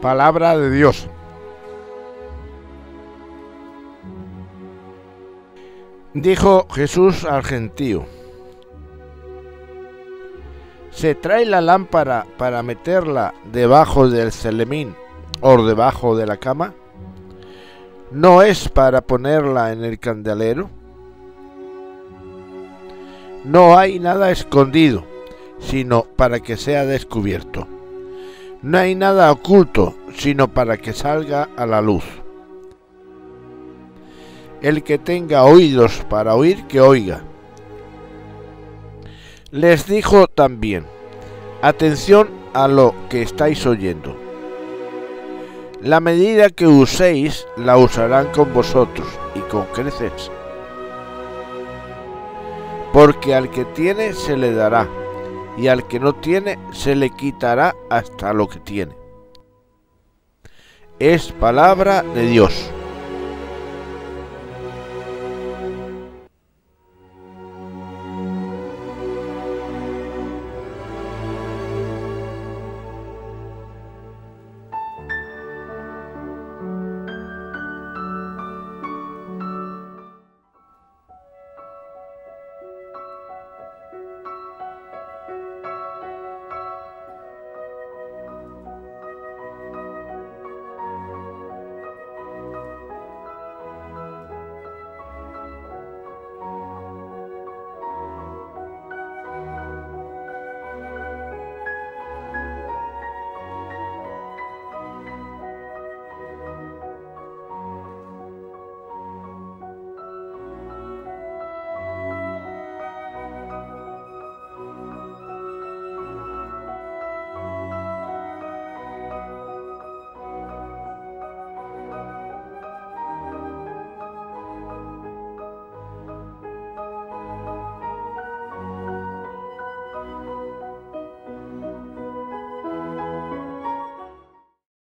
Palabra de Dios. Dijo Jesús al gentío, ¿se trae la lámpara para meterla debajo del celemín o debajo de la cama? ¿No es para ponerla en el candelero? No hay nada escondido, sino para que sea descubierto. No hay nada oculto, sino para que salga a la luz. El que tenga oídos para oír, que oiga. Les dijo también, atención a lo que estáis oyendo. La medida que uséis la usarán con vosotros y con creces. Porque al que tiene se le dará, y al que no tiene se le quitará hasta lo que tiene. Es palabra de Dios.